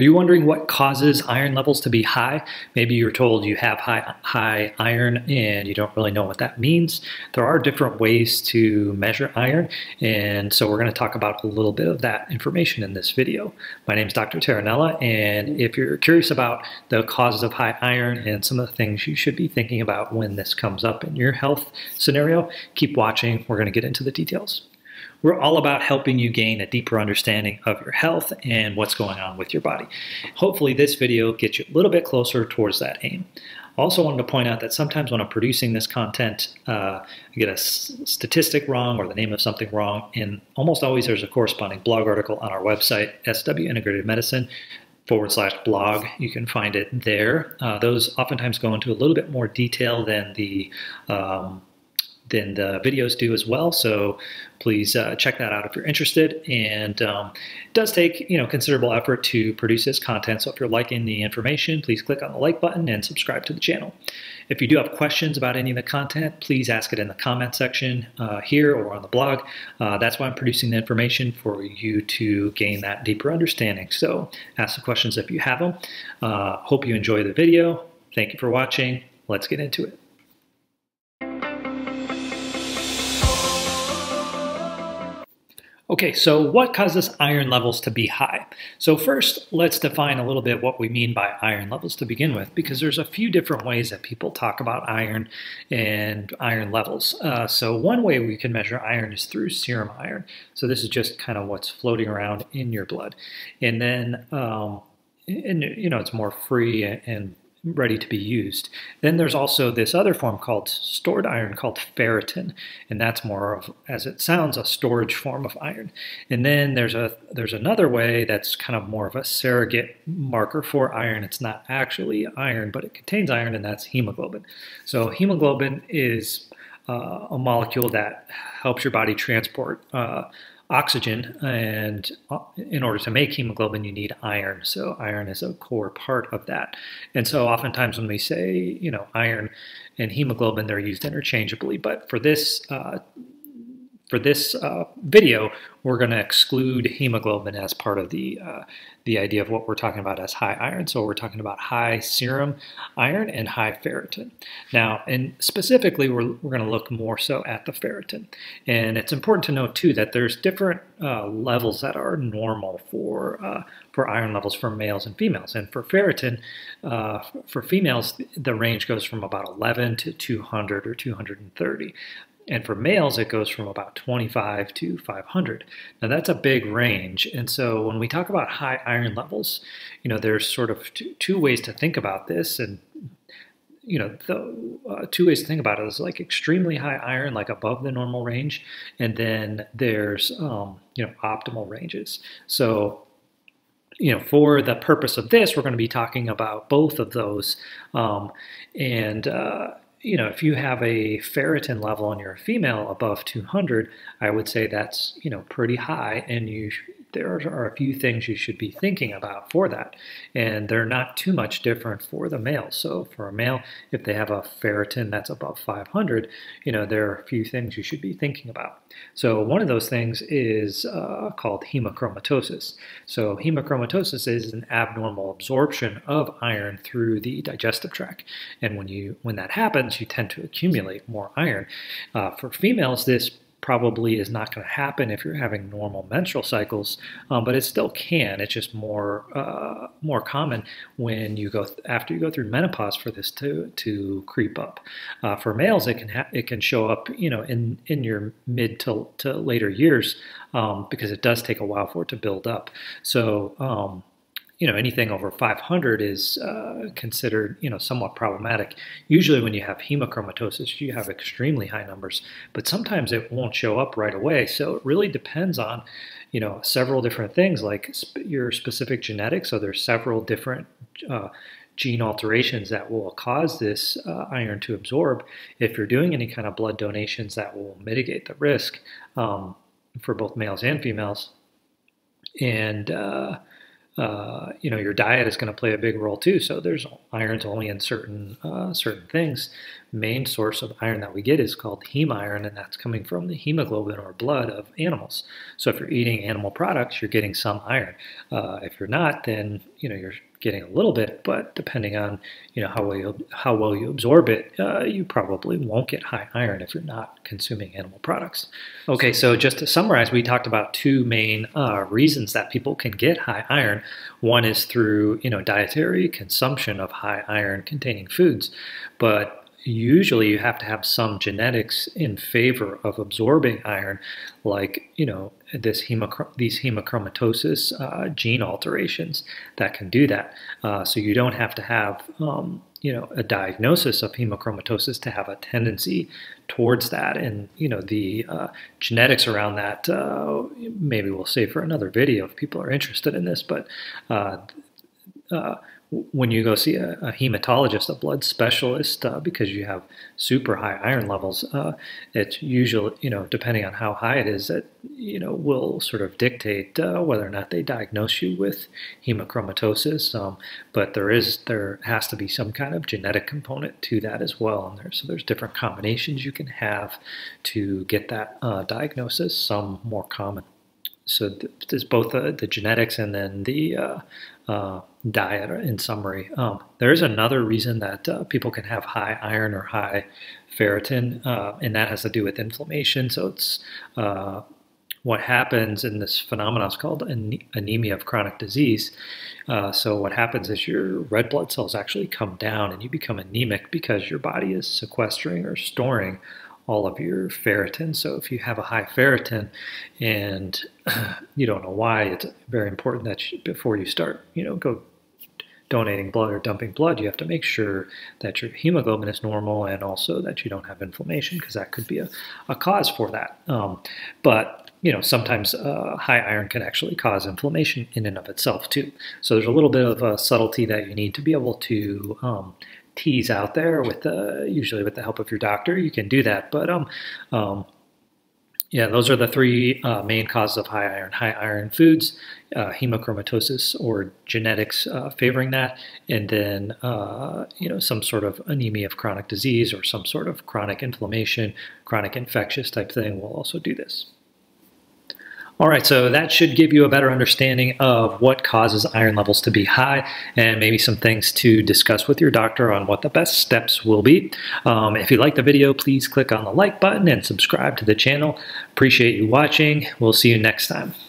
Are you wondering what causes iron levels to be high? Maybe you're told you have high, high iron and you don't really know what that means. There are different ways to measure iron, and so we're going to talk about a little bit of that information in this video. My name is Dr. Terranella, and if you're curious about the causes of high iron and some of the things you should be thinking about when this comes up in your health scenario, keep watching. We're going to get into the details. We're all about helping you gain a deeper understanding of your health and what's going on with your body. Hopefully, this video gets you a little bit closer towards that aim. Also, wanted to point out that sometimes when I'm producing this content, uh, I get a statistic wrong or the name of something wrong, and almost always there's a corresponding blog article on our website, SW Integrative Medicine forward slash blog. You can find it there. Uh, those oftentimes go into a little bit more detail than the um, than the videos do as well. So please uh, check that out if you're interested. And um, it does take you know considerable effort to produce this content. So if you're liking the information, please click on the like button and subscribe to the channel. If you do have questions about any of the content, please ask it in the comment section uh, here or on the blog. Uh, that's why I'm producing the information for you to gain that deeper understanding. So ask the questions if you have them. Uh, hope you enjoy the video. Thank you for watching. Let's get into it. Okay, so what causes iron levels to be high? So first, let's define a little bit what we mean by iron levels to begin with, because there's a few different ways that people talk about iron and iron levels. Uh, so one way we can measure iron is through serum iron. So this is just kind of what's floating around in your blood. And then, um, and you know, it's more free and ready to be used. Then there's also this other form called stored iron called ferritin, and that's more of, as it sounds, a storage form of iron. And then there's a there's another way that's kind of more of a surrogate marker for iron. It's not actually iron, but it contains iron, and that's hemoglobin. So hemoglobin is uh, a molecule that helps your body transport uh, oxygen, and uh, in order to make hemoglobin, you need iron. So iron is a core part of that. And so oftentimes when we say, you know, iron and hemoglobin, they're used interchangeably. But for this uh, for this uh, video, we're going to exclude hemoglobin as part of the uh, the idea of what we're talking about as high iron. So we're talking about high serum iron and high ferritin. Now, and specifically, we're, we're going to look more so at the ferritin. And it's important to note too that there's different uh, levels that are normal for uh, for iron levels for males and females. And for ferritin, uh, for females, the range goes from about 11 to 200 or 230. And for males, it goes from about 25 to 500. Now that's a big range. And so when we talk about high iron levels, you know, there's sort of two, two ways to think about this. And, you know, the uh, two ways to think about it is like extremely high iron, like above the normal range. And then there's, um, you know, optimal ranges. So you know, for the purpose of this, we're going to be talking about both of those. Um, and, uh, you know, if you have a ferritin level and you're a female above 200, I would say that's, you know, pretty high and you there are a few things you should be thinking about for that. And they're not too much different for the male. So for a male, if they have a ferritin that's above 500, you know, there are a few things you should be thinking about. So one of those things is uh, called hemochromatosis. So hemochromatosis is an abnormal absorption of iron through the digestive tract. And when you when that happens, you tend to accumulate more iron. Uh, for females, this probably is not going to happen if you're having normal menstrual cycles, um, but it still can. It's just more uh, more common when you go after you go through menopause for this to to creep up. Uh, for males, it can it can show up, you know, in in your mid to, to later years um, because it does take a while for it to build up. So um, you know anything over 500 is uh, considered you know somewhat problematic. Usually, when you have hemochromatosis, you have extremely high numbers, but sometimes it won't show up right away. So it really depends on you know several different things like sp- your specific genetics. So there's several different uh, gene alterations that will cause this uh, iron to absorb. If you're doing any kind of blood donations, that will mitigate the risk um, for both males and females. And uh, uh, you know your diet is going to play a big role too. So there's iron's only in certain uh, certain things. Main source of iron that we get is called heme iron, and that's coming from the hemoglobin or blood of animals. So if you're eating animal products, you're getting some iron. Uh, if you're not, then you know you're getting a little bit, but depending on you know how well you, how well you absorb it, uh, you probably won't get high iron if you're not consuming animal products. Okay, so just to summarize, we talked about two main uh, reasons that people can get high iron. One is through you know dietary consumption of high iron containing foods, but usually you have to have some genetics in favor of absorbing iron, like you know this hemochrom- these hemochromatosis uh, gene alterations that can do that. Uh, so you don't have to have um, you know a diagnosis of hemochromatosis to have a tendency towards that, and you know the uh, genetics around that. Uh, maybe we'll save for another video if people are interested in this, but uh, uh, when you go see a, a hematologist, a blood specialist, uh, because you have super high iron levels, uh, it's usually, you know, depending on how high it is, that, you know, will sort of dictate uh, whether or not they diagnose you with hemochromatosis. Um, but there is, there has to be some kind of genetic component to that as well. And there, so there's different combinations you can have to get that uh, diagnosis, some more common so there's both the, the, genetics and then the uh, uh, diet in summary. Um, there is another reason that uh, people can have high iron or high ferritin, uh, and that has to do with inflammation. So it's uh, what happens in this phenomenon is called anemia of chronic disease. Uh, so what happens is your red blood cells actually come down and you become anemic because your body is sequestering or storing all of your ferritin. So if you have a high ferritin and you don't know why, it's very important that you, before you start, you know, go donating blood or dumping blood, you have to make sure that your hemoglobin is normal and also that you don't have inflammation because that could be a, a cause for that. Um, but you know, sometimes uh, high iron can actually cause inflammation in and of itself too. So there's a little bit of a subtlety that you need to be able to um, tease out there with the, usually with the help of your doctor. You can do that, but um, um, yeah, those are the three uh, main causes of high iron. High iron foods, uh, hemochromatosis or genetics uh, favoring that, and then uh, you know some sort of anemia of chronic disease or some sort of chronic inflammation, chronic infectious type thing will also do this. All right, so that should give you a better understanding of what causes iron levels to be high and maybe some things to discuss with your doctor on what the best steps will be. Um, if you like the video, please click on the like button and subscribe to the channel. Appreciate you watching. We'll see you next time.